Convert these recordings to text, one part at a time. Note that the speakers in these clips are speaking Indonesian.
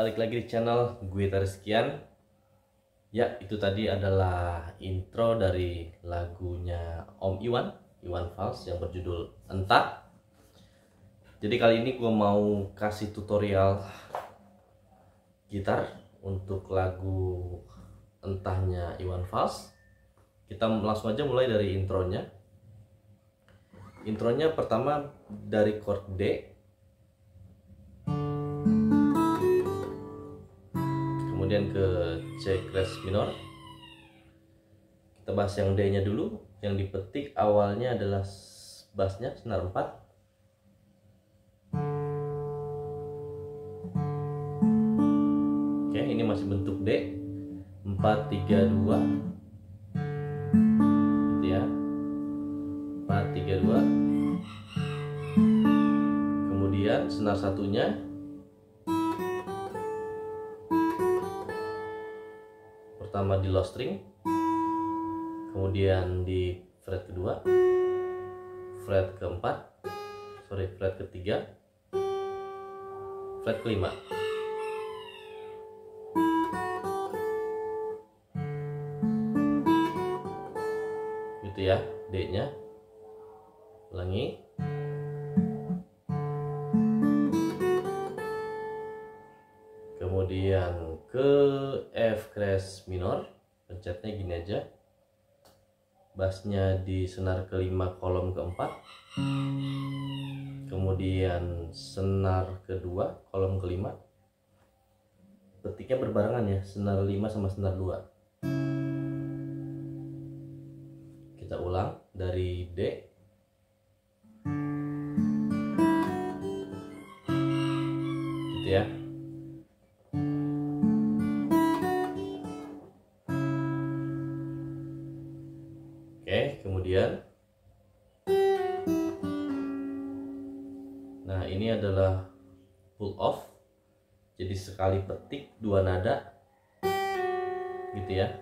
Balik lagi di channel gue Sekian. Ya, itu tadi adalah intro dari lagunya Om Iwan, Iwan Fals yang berjudul Entah. Jadi kali ini gue mau kasih tutorial gitar untuk lagu Entahnya Iwan Fals. Kita langsung aja mulai dari intronya. Intronya pertama dari chord D kemudian ke C crash minor. Kita bahas yang D nya dulu. Yang dipetik awalnya adalah bassnya senar 4 oke ini masih bentuk D. 4 3 2 gitu ya. 4 3 2 kemudian senar satunya pertama di low string kemudian di fret kedua fret keempat sorry fret ketiga fret kelima. Gitu ya D nya ulangi. Kemudian ke F crash minor pencetnya gini aja. Bassnya di senar kelima kolom keempat. Kemudian senar kedua kolom kelima. Petiknya berbarengan ya senar 5 sama senar 2 kita ulang dari D. Gitu ya sekali petik dua nada gitu ya.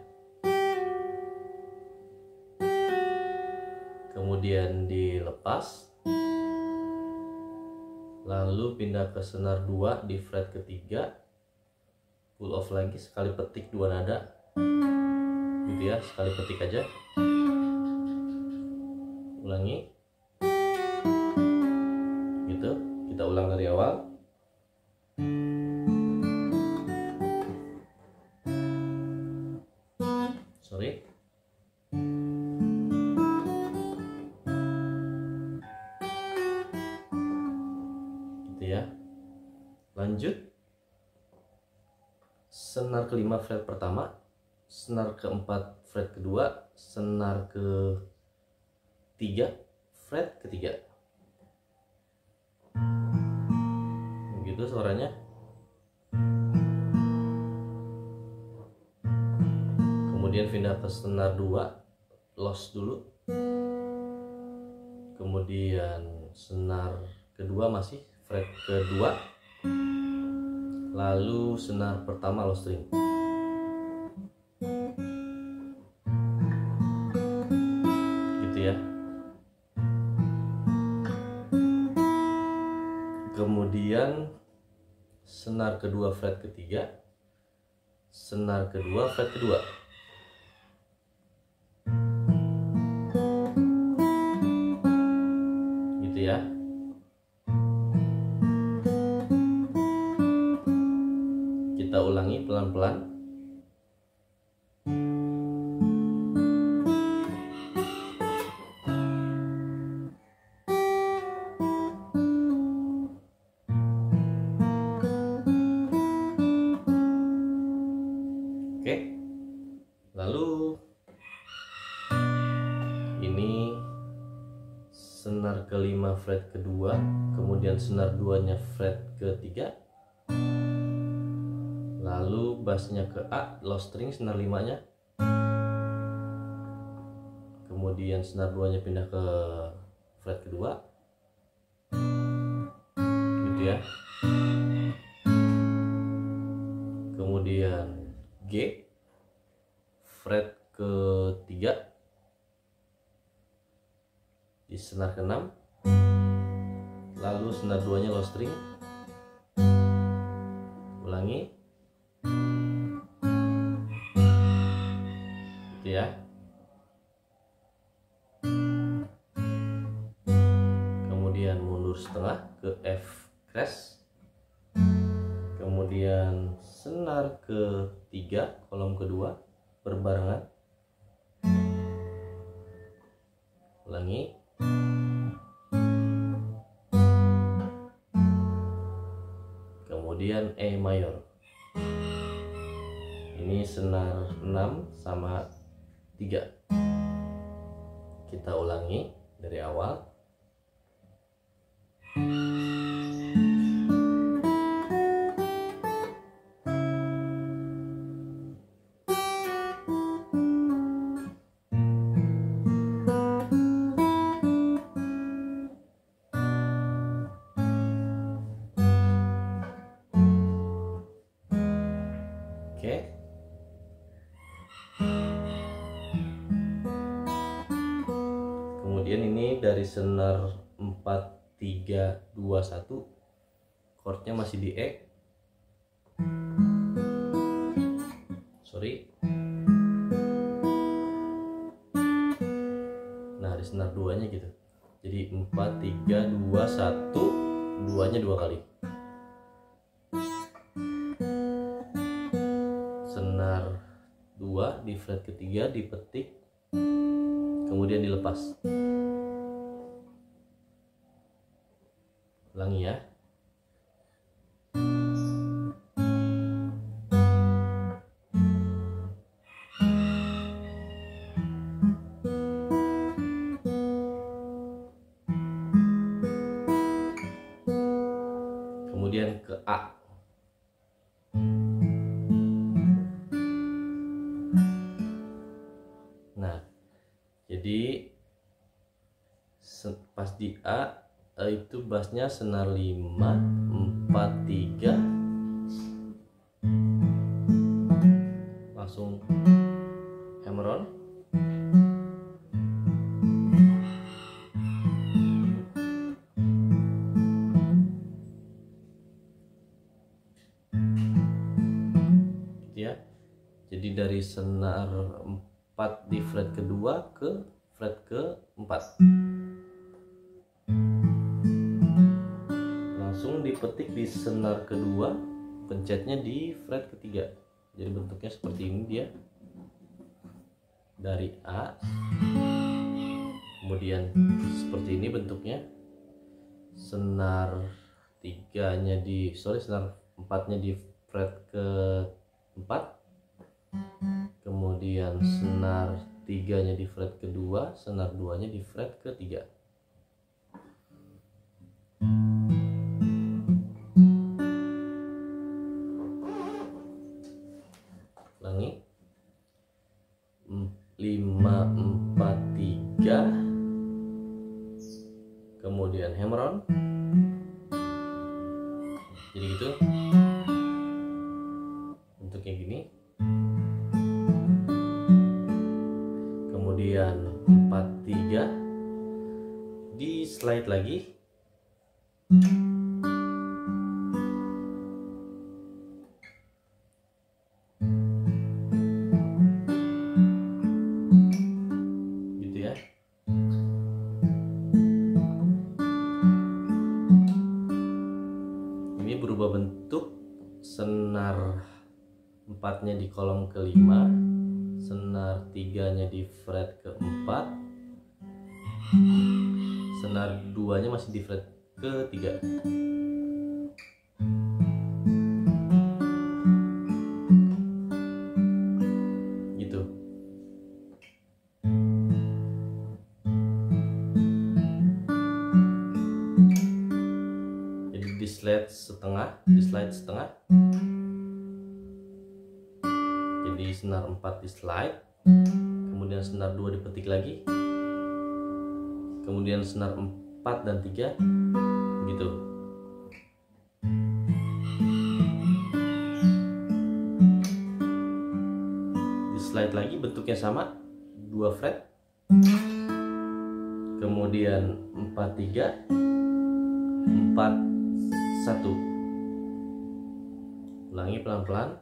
Kemudian dilepas lalu pindah ke senar 2 di fret ketiga. Pull off lagi sekali petik dua nada gitu ya sekali petik aja. Ulangi kelima fret pertama senar keempat fret kedua senar ke tiga fret ketiga. Begitu suaranya. Kemudian pindah ke senar dua loss dulu. Kemudian senar kedua masih fret kedua lalu senar pertama low string. Gitu ya. Kemudian senar kedua fret ketiga senar kedua fret kedua kelima fret kedua kemudian senar duanya fret ketiga. Lalu bassnya ke A low string senar limanya. Kemudian senar duanya pindah ke fret kedua. Gitu ya. Kemudian G fret ketiga. Di senar ke-6 lalu senar duanya low string. Ulangi. Gitu ya. Kemudian mundur setengah ke F crash. Kemudian senar ketiga kolom kedua berbarengan. Ulangi kemudian E mayor. Ini senar 6 sama 3 kita ulangi dari awal Kemudian ini dari senar 4 3 2 1 chordnya masih di E. Sorry. Nah, di senar 2-nya gitu. Jadi 4 3 2 1 duanya dua kali. senar 2 di fret ketiga dipetik kemudian dilepas jadi pas di A itu bassnya senar 5 4 3 langsung hammer on. Gitu ya. Jadi dari senar 4 di fret kedua ke fret ke 4 langsung dipetik di senar kedua pencetnya di fret ketiga. Jadi bentuknya seperti ini dia. Dari A kemudian seperti ini bentuknya. Senar tiganya di sorry senar empatnya di fret ke 4 kemudian senar tiganya di fret kedua senar duanya di fret ketiga empatnya di kolom kelima. Senar tiganya di fret keempat. Senar duanya masih di fret ketiga 4 dan 3 gitu. Di slide lagi bentuknya sama 2 fret. Kemudian 4 3 4 1 ulangi pelan-pelan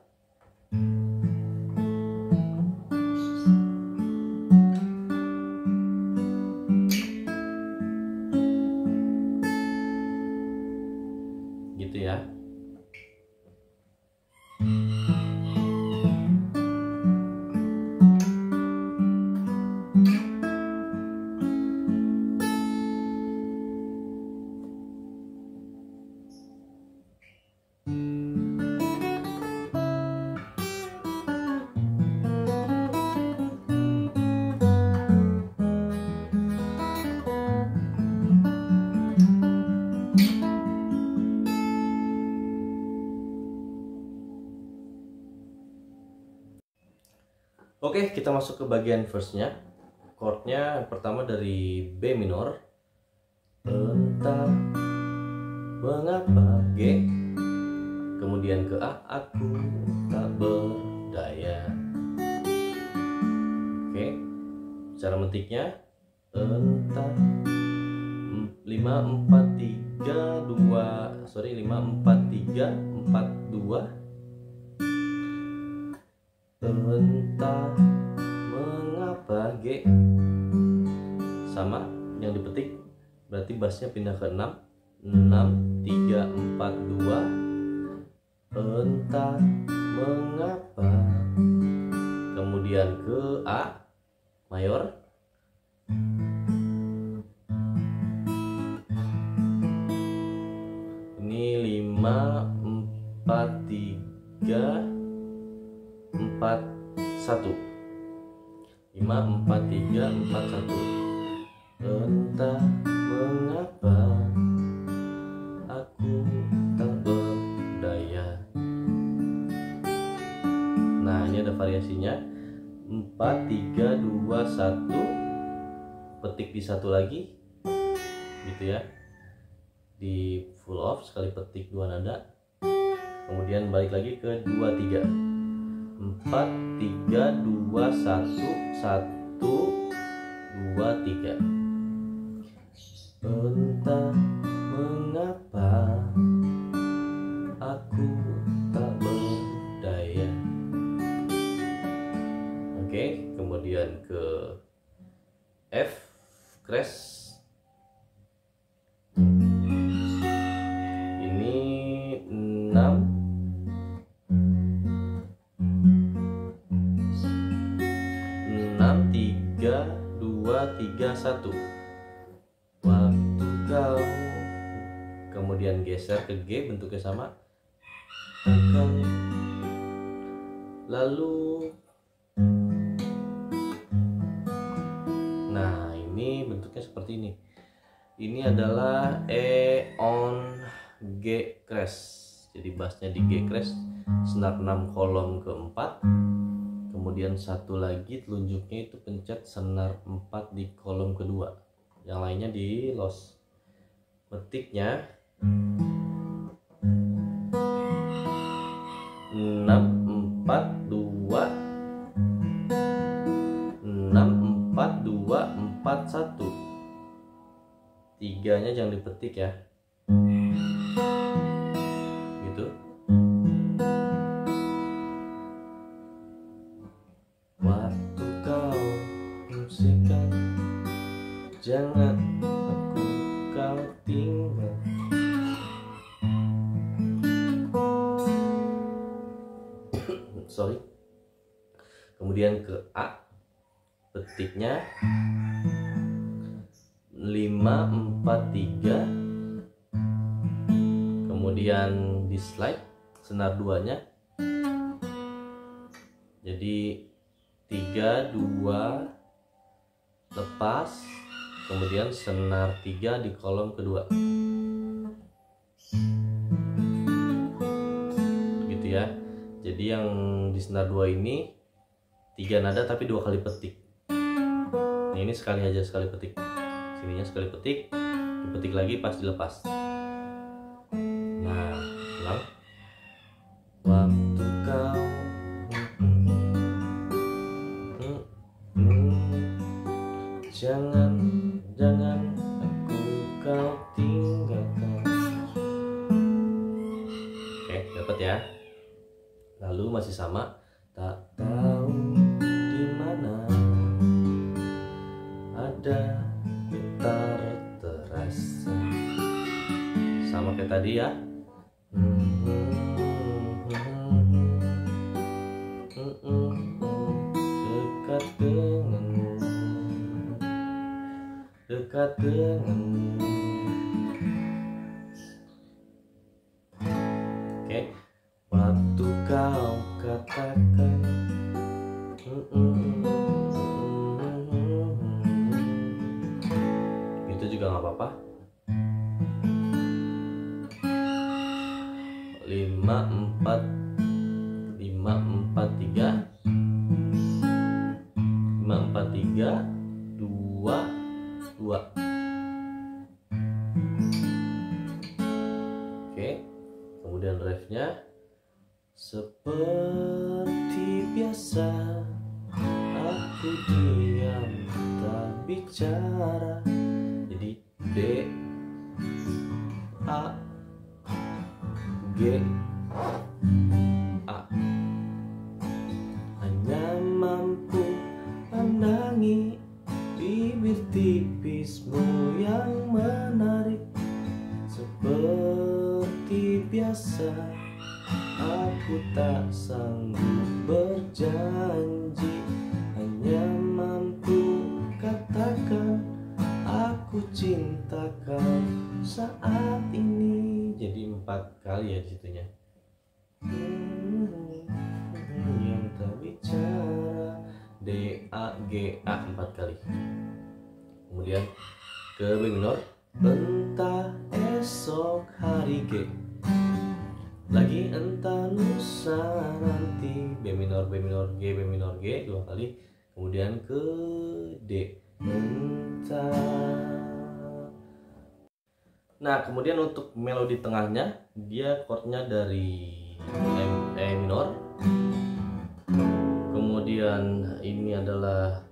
Oke, kita masuk ke bagian verse-nya. Chordnya pertama dari B minor. Entah mengapa G. Kemudian ke A, aku tak berdaya. Oke, cara metiknya entah 5 4 3 2 sorry 5 4 3 4 2 entah mengapa G? Sama yang dipetik. Berarti bassnya pindah ke 6 6 3 4 2 entah mengapa? Kemudian ke A mayor. Ini 5 4 3 empat satu. Lima empat tiga empat satu. Entah mengapa aku tak berdaya. Nah ini ada variasinya. Empat tiga dua satu. Petik di satu lagi. Gitu ya. Di full off sekali petik dua nada. Kemudian balik lagi ke dua tiga empat tiga dua satu satu dua tiga. Entah mengapa geser ke G bentuknya sama. Lalu. Nah ini bentuknya seperti ini. Ini adalah E on G crash jadi bassnya di G crash senar 6 kolom keempat. Kemudian satu lagi telunjuknya itu pencet senar 4 di kolom kedua. Yang lainnya di los petiknya tiganya jangan dipetik ya duanya jadi 3 2 lepas. Kemudian senar 3 di kolom kedua. Gitu ya. Jadi yang di senar 2 ini tiga nada tapi dua kali petik. Nah, ini sekali aja sekali petik. Sininya sekali petik dipetik lagi pas dilepas kenang A empat kali. Kemudian ke B minor. Entah esok hari G. Lagi entah lusa nanti. B minor B minor G B minor G dua kali. Kemudian ke D. Entah. Nah kemudian untuk melodi tengahnya dia chordnya dari E minor. Kemudian ini adalah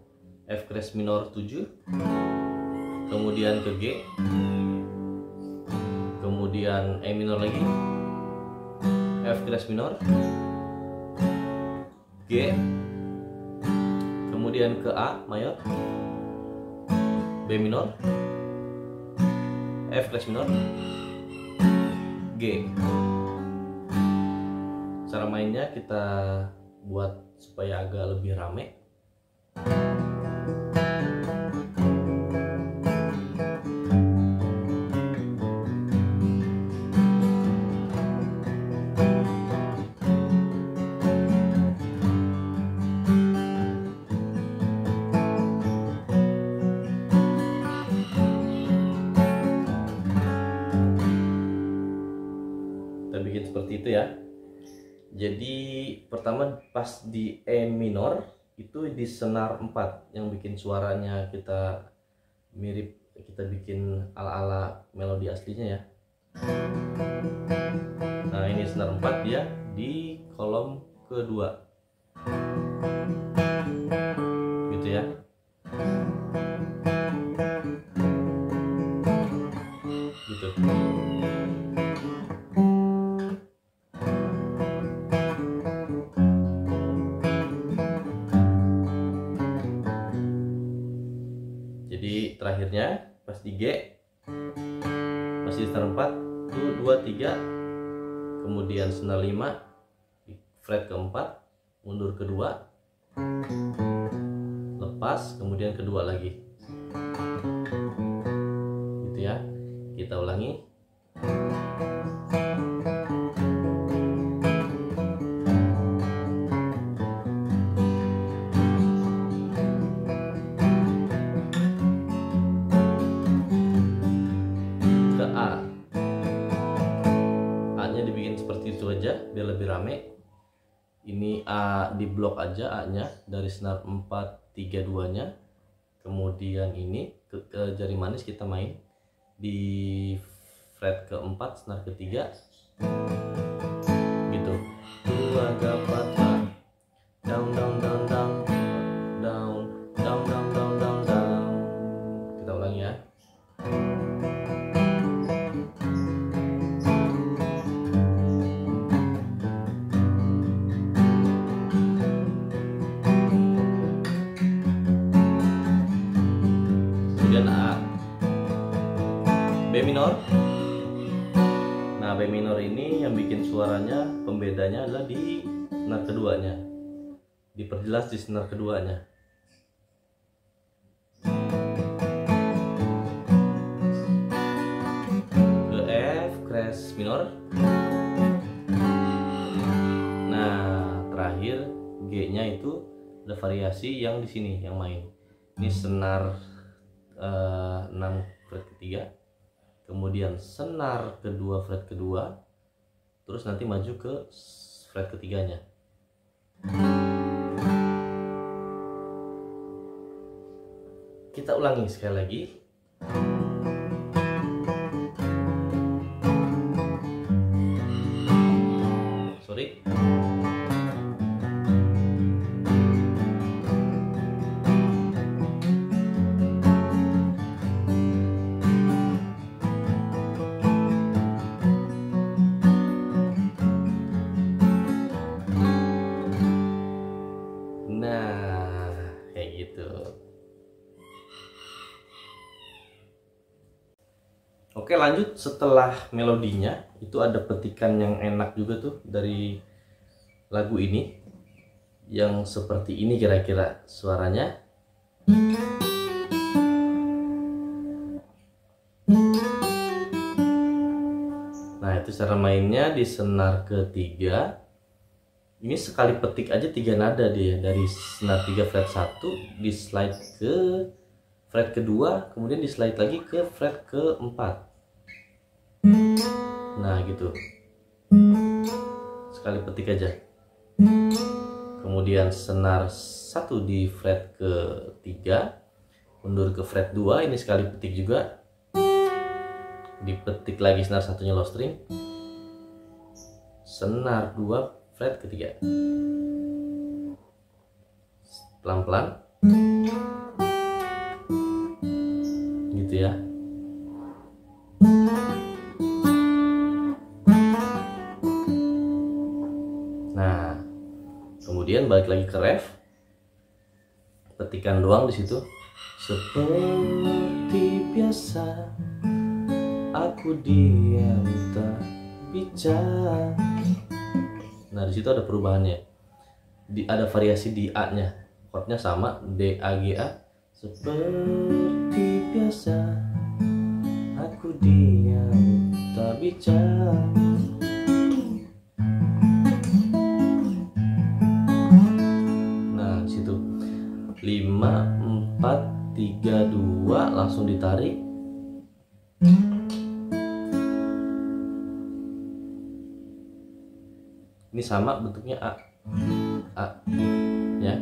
F crash minor 7 kemudian ke G kemudian E minor lagi F crash minor G kemudian ke A mayor B minor F crash minor G. Cara mainnya kita buat supaya agak lebih rame seperti itu ya. Jadi pertama pas di E minor itu di senar 4 yang bikin suaranya kita mirip kita bikin ala-ala melodi aslinya ya. Nah ini senar 4 dia di kolom kedua pas di G masih senar 4 tuh 2 3 kemudian senar 5 di fret keempat mundur kedua lepas kemudian kedua lagi. Gitu ya kita ulangi ini A di blok aja A nya dari senar 4 3 2 nya kemudian ini ke, ke jari manis kita main di fret keempat senar ketiga. Gitu. Dua down down down down down suaranya pembedanya adalah di senar keduanya. Diperjelas di senar keduanya. Ke F crash minor. Nah terakhir G nya itu ada variasi yang di sini yang main. Ini senar uh, 6 fret ketiga. Kemudian senar kedua fret kedua terus nanti maju ke fret ketiganya. Kita ulangi sekali lagi setelah melodinya itu ada petikan yang enak juga tuh dari lagu ini yang seperti ini kira-kira suaranya. Nah, itu cara mainnya di senar ketiga ini sekali petik aja tiga nada dia dari senar 3 fret 1 di slide ke fret kedua kemudian di slide lagi ke fret keempat nah gitu. Sekali petik aja. Kemudian senar satu di fret ketiga mundur ke fret 2 ini sekali petik juga. Dipetik lagi senar satunya low string. Senar 2 fret ketiga. Pelan-pelan. Gitu ya kemudian balik lagi ke ref petikan doang di situ seperti biasa aku diam tak bicara Nah, di situ ada perubahannya. Di ada variasi di A-nya. Chordnya sama D A G A seperti biasa. Aku diam tak bicara. 5 4 3 2 langsung ditarik. Ini sama bentuknya A. A ya.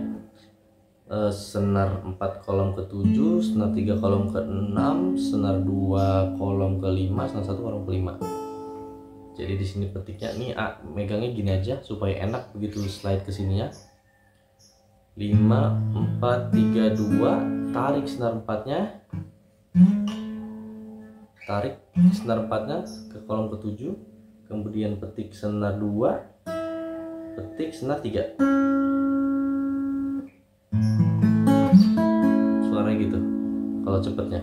E, senar 4 kolom ke 7 senar 3 kolom ke 6 senar 2 kolom ke 5 senar 1 kolom ke 5 jadi di sini petiknya ini A megangnya gini aja supaya enak begitu slide ke sininya 5 4 3 2 tarik senar 4 nya tarik senar 4 nya ke kolom ke 7 kemudian petik senar 2 petik senar tiga. Suara gitu kalau cepetnya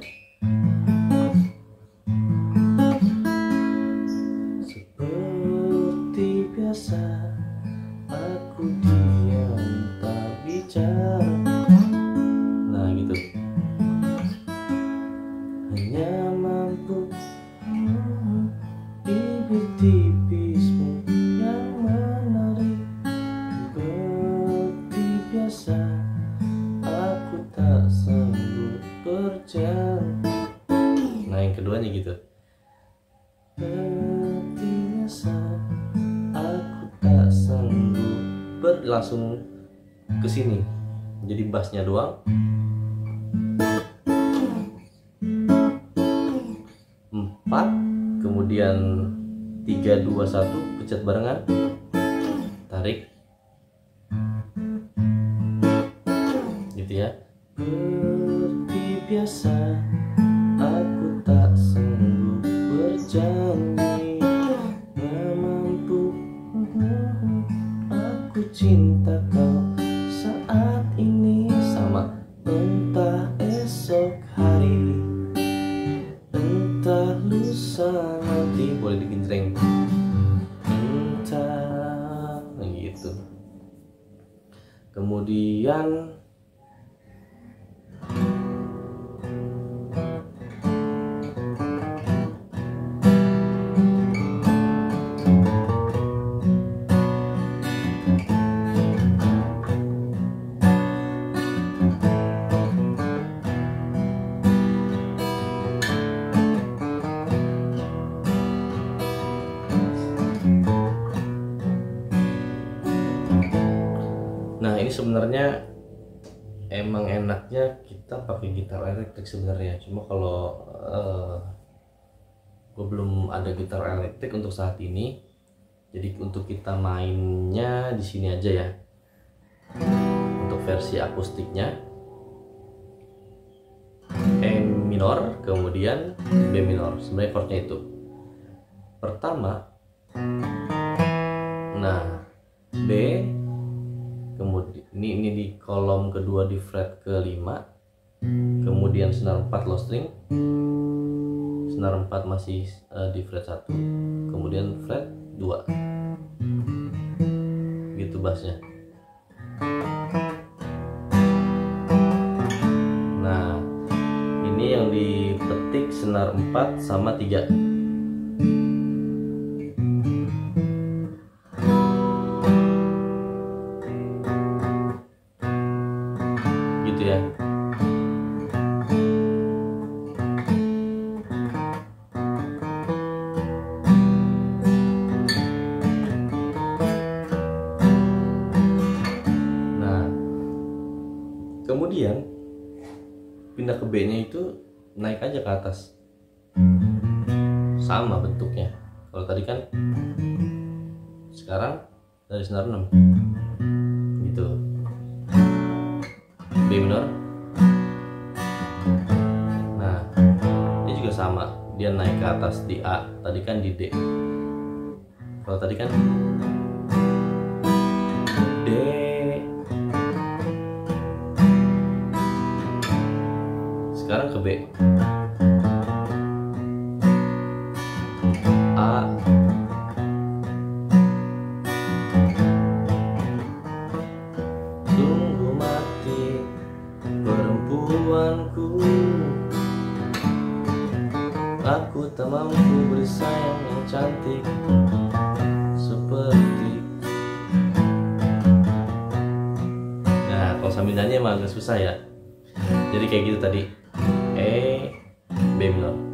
nah yang keduanya gitu. Aku tak sanggup langsung ke sini. Jadi bassnya doang. Empat kemudian tiga dua satu pencet barengan. Tarik. Gitu ya biasa aku tak sanggup berjanji. Tak mampu aku cinta kau saat ini sama entah esok hari. Entah lusa nanti. Boleh digenjreng entah gitu. Kemudian sebenarnya emang enaknya kita pakai gitar elektrik sebenarnya. Cuma kalau uh, gue belum ada gitar elektrik untuk saat ini, jadi untuk kita mainnya di sini aja ya. Untuk versi akustiknya E minor, kemudian B minor. Sebenarnya chordnya itu. Pertama, nah B kemudian ini ini di kolom kedua di fret kelima. Kemudian senar 4 low string. Senar 4 masih uh, di fret 1 kemudian fret 2 gitu bassnya. Nah ini yang dipetik senar 4 sama 3 naik aja ke atas. Sama bentuknya. Kalau tadi kan sekarang dari senar 6 gitu. B minor. Nah ini juga sama. Dia naik ke atas di A tadi kan di D. Kalau tadi kan sekarang ke B Kalau sambingannya emang agak susah ya. Jadi kayak gitu tadi. E B minor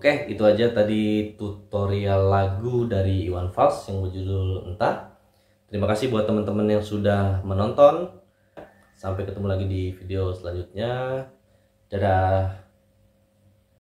Oke, itu aja tadi tutorial lagu dari Iwan Fals yang berjudul Entah. Terima kasih buat teman-teman yang sudah menonton. Sampai ketemu lagi di video selanjutnya. Dadah.